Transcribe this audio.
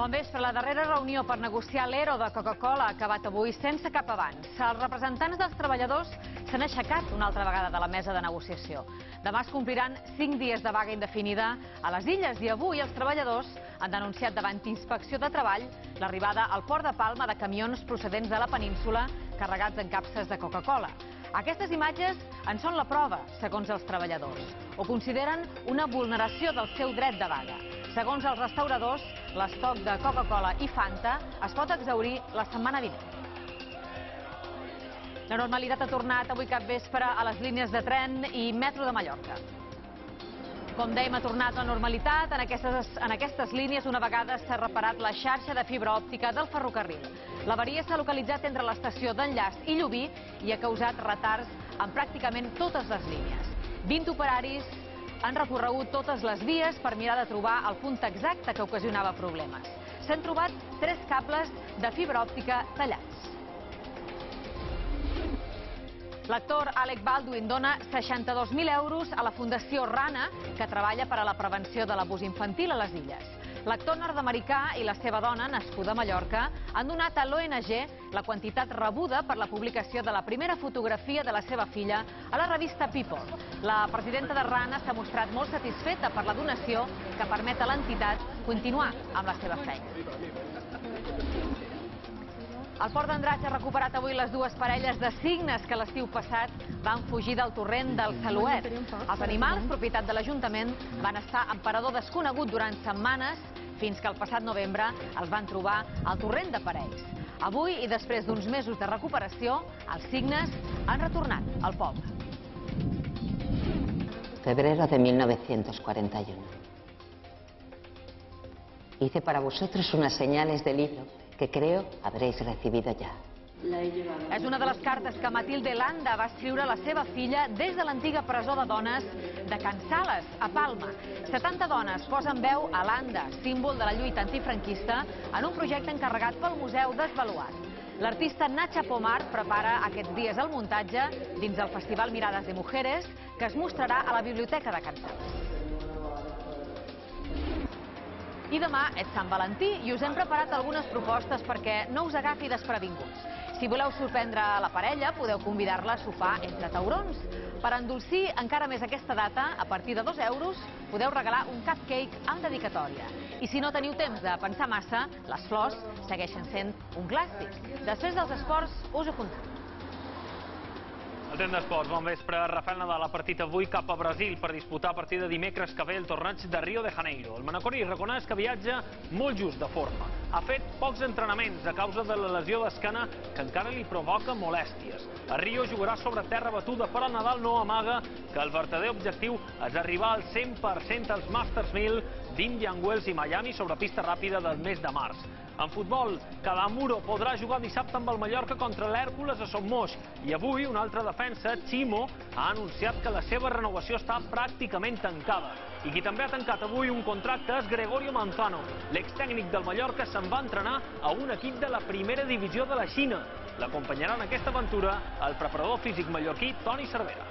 Bon vespre. La darrera reunió per negociar l'ERO de Coca-Cola ha acabat avui sense cap avanç. Els representants dels treballadors s'han aixecat una altra vegada de la mesa de negociació. Demà es compliran 5 dies de vaga indefinida a les illes i avui els treballadors han denunciat davant Inspecció de Treball l'arribada al port de Palma de camions procedents de la península carregats en capses de Coca-Cola. Aquestes imatges en són la prova, segons els treballadors. Ho consideren una vulneració del seu dret de vaga. Segons els restauradors, l'estoc de Coca-Cola i Fanta es pot exaurir la setmana vinent. La normalitat ha tornat avui cap vespre a les línies de tren i metro de Mallorca. Com dèiem, ha tornat la normalitat. En aquestes, en aquestes línies una vegada s'ha reparat la xarxa de fibra òptica del ferrocarril. L'avaria s'ha localitzat entre l'estació d'Enllaç i Llubí i ha causat retards en pràcticament totes les línies. 20 operaris han recorregut totes les vies per mirar de trobar el punt exacte que ocasionava problemes. S'han trobat tres cables de fibra òptica tallats. L'actor Alec Baldwin dona 62.000 euros a la Fundació Rana, que treballa per a la prevenció de l'abús infantil a les illes. L'actor nord-americà i la seva dona, nascuda a Mallorca, han donat a l'ONG la quantitat rebuda per la publicació de la primera fotografia de la seva filla a la revista People. La presidenta de Rana s'ha mostrat molt satisfeta per la donació que permet a l'entitat continuar amb la seva feina. El Port d'Andratx ha recuperat avui les dues parelles de cignes que l'estiu passat van fugir del torrent del Saluet. Els animals, propietat de l'Ajuntament, van estar en parador desconegut durant setmanes fins que el passat novembre els van trobar al torrent de Parells. Avui, i després d'uns mesos de recuperació, els cignes han retornat al poble. Febrero de 1941. Hice para vosotros unas señales del hilo que creo habréis recibido ya. És una de les cartes que Matilde Landa va escriure a la seva filla des de l'antiga presó de dones de Can Sales, a Palma. 70 dones posen veu a Landa, símbol de la lluita antifranquista, en un projecte encarregat pel Museu Desvaluat. L'artista Nacha Pomar prepara aquests dies el muntatge dins el Festival Mirades de Mujeres, que es mostrarà a la Biblioteca de Can Sales. I demà és Sant Valentí i us hem preparat algunes propostes perquè no us agafi desprevinguts. Si voleu sorprendre la parella, podeu convidar-la a sopar entre taurons. Per endolcir encara més aquesta data, a partir de 2 euros, podeu regalar un cupcake amb dedicatòria. I si no teniu temps de pensar massa, les flors segueixen sent un clàssic. Després dels esports, us ho contem. Temps d'esports, bon vespre. Rafael Nadal ha partit avui cap a Brasil per disputar a partir de dimecres que ve el torneig de Rio de Janeiro. El manacori reconeix que viatja molt just de forma. Ha fet pocs entrenaments a causa de la lesió d'escana que encara li provoca molèsties. A Rio jugarà sobre terra batuda, però Nadal no amaga que el verdader objectiu és arribar al 100% als Masters 1000 d'Indian Wells i Miami sobre pista ràpida del mes de març. En futbol, Cadamuro podrà jugar dissabte amb el Mallorca contra l'Hèrcules a Son Moix. I avui, un altre defensa, Chimo, ha anunciat que la seva renovació està pràcticament tancada. I qui també ha tancat avui un contracte és Gregorio Manzano. L'extècnic del Mallorca se'n va entrenar a un equip de la primera divisió de la Xina. L'acompanyarà en aquesta aventura el preparador físic mallorquí Toni Cervera.